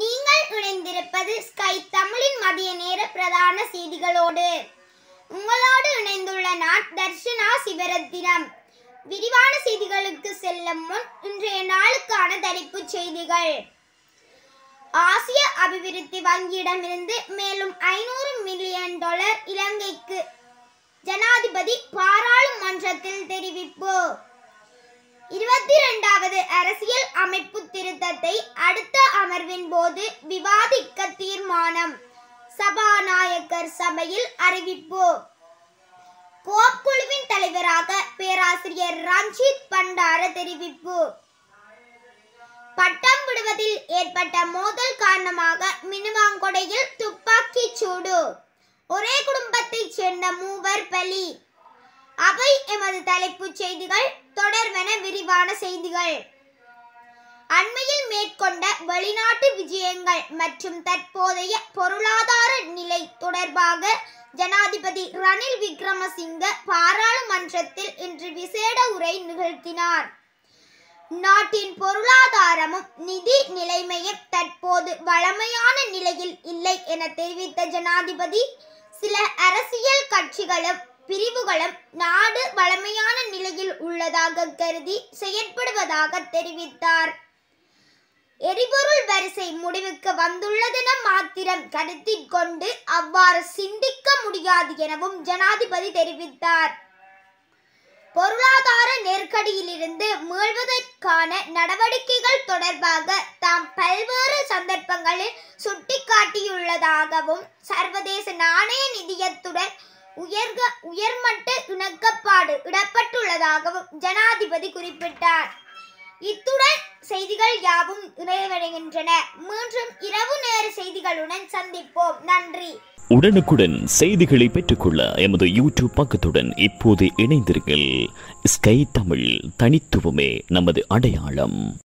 நீங்கள் இணைந்திருப்பது ஸ்கை தமிழின் மதிய நேர பிரதான செய்திகளோடு. உங்களோடு இணைந்துள்ள நான் தர்ஷனா சிவரத்தினம். விரிவான செய்திகளுக்கு செல்லும் முன் இன்றைய நாளுக்கான தலைப்புச் செய்திகள். ஆசிய அபிவிருத்தி வங்கியிடமிருந்து மேலும் ஐநூறு மில்லியன் டாலர் இலங்கைக்கு ஜனாதிபதி பாராளுமன்றத்தில் தெரிவிப்பு. இருபத்தி இரண்டாவது அரசியல் அமைப்பு திருத்தத்தை விவாதிக்க தீர்மானம். சபாநாயகர் சபையில் அறிவிப்பு கோப்புழுவின் தலைவராக பேராசிரியர் ரஞ்சித் பண்டார தெரிவிப்பு. பட்டம் விடுவதில் ஏற்பட்ட மோதல் காரணமாக மினுவாங்கொடையில் துப்பாக்கி சூடு. ஒரே குடும்பத்தைச் சேர்ந்த மூவர் பலி. அவை எமது தலைப்புச் செய்திகள். தொடர்வென விரிவான செய்திகள். மேற்கொண்ட வெளிநாட்டு விஜயங்கள் மற்றும் தற்போதைய பொருளாதார நிலை தொடர்பாக ஜனாதிபதி ரணில் விக்ரமசிங்க பாராளுமன்றத்தில் இன்று விசேட உரை நிகழ்த்தினார். நாட்டின் பொருளாதாரமும் நிதி நிலைமையும் தற்போது வளமையான நிலையில் இல்லை என தெரிவித்த ஜனாதிபதி சில அரசியல் கட்சிகளும் பிரிவுகளும் நாடு வளமையான நிலையில் உள்ளதாக கருதி செயற்படுவதாக தெரிவித்தார். எரிபொருள் வரிசை முடிவுக்கு வந்துள்ளதென மாத்திரம் கருத்தில் கொண்டு அவ்வாறு சிந்திக்க முடியாது எனவும் ஜனாதிபதி தெரிவித்தார். பொருளாதார நெருக்கடியிலிருந்து மீள்வதற்கான நடவடிக்கைகள் தொடர்பாக தாம் பல்வேறு சந்தர்ப்பங்களில் சுட்டிக்காட்டியுள்ளதாகவும் சர்வதேச நாணய நிதியத்துடன் உயர்க உயர்மட்ட இணக்கப்பாடு இடப்பட்டுள்ளதாகவும் ஜனாதிபதி குறிப்பிட்டார். இத்துடன் செய்திகள் யாவும் நிறைவடைகின்றன. மீண்டும் இரவு நேர செய்திகளுடன் சந்திப்போம். நன்றி. உடனுக்குடன் செய்திகளை பெற்றுக்கொள்ள எமது யூடியூப் பக்கத்துடன் இப்போது இணைந்திருங்கள். ஸ்கை தமிழ் தனித்துவமே நமது அடையாளம்.